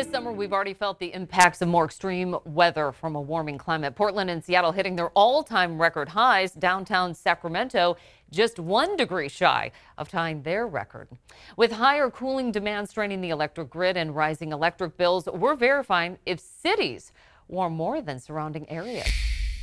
This summer, we've already felt the impacts of more extreme weather from a warming climate. Portland and Seattle hitting their all time record highs. Downtown Sacramento just one degree shy of tying their record. With higher cooling demand straining the electric grid and rising electric bills, we're verifying if cities warm more than surrounding areas.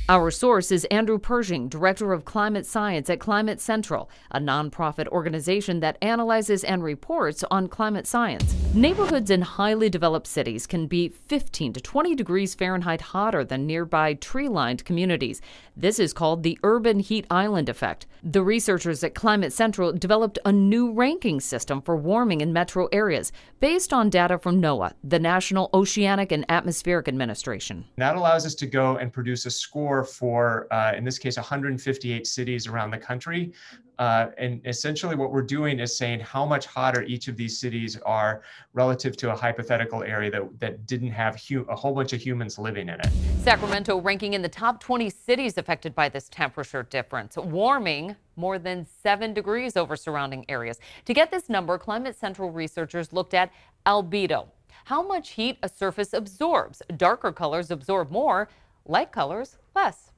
Our source is Andrew Pershing, Director of Climate Science at Climate Central, a nonprofit organization that analyzes and reports on climate science. Neighborhoods in highly developed cities can be 15 to 20 degrees Fahrenheit hotter than nearby tree lined communities. This is called the urban heat island effect. The researchers at Climate Central developed a new ranking system for warming in metro areas based on data from NOAA, the National Oceanic and Atmospheric Administration. That allows us to go and produce a score for, uh, in this case, 158 cities around the country. Uh, and essentially, what we're doing is saying how much hotter each of these cities are relative to a hypothetical area that, that didn't have a whole bunch of humans living in it. Sacramento ranking in the top 20 cities affected by this temperature difference, warming more than seven degrees over surrounding areas. To get this number, Climate Central researchers looked at albedo, how much heat a surface absorbs. Darker colors absorb more, light colors less.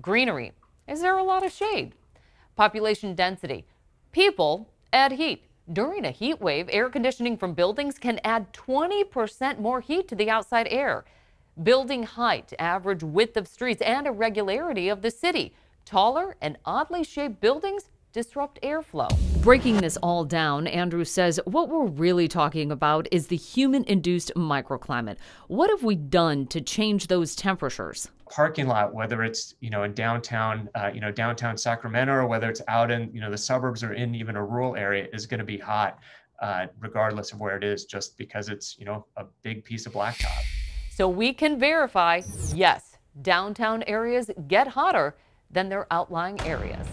Greenery. Is there a lot of shade? Population density. People add heat. During a heat wave, air conditioning from buildings can add 20% more heat to the outside air. Building height, average width of streets, and irregularity of the city. Taller and oddly shaped buildings disrupt airflow. Breaking this all down, Andrew says what we're really talking about is the human induced microclimate. What have we done to change those temperatures? Parking lot, whether it's you know in downtown, uh, you know downtown Sacramento, or whether it's out in you know the suburbs or in even a rural area, is going to be hot, uh, regardless of where it is, just because it's you know a big piece of blacktop. So we can verify, yes, downtown areas get hotter than their outlying areas.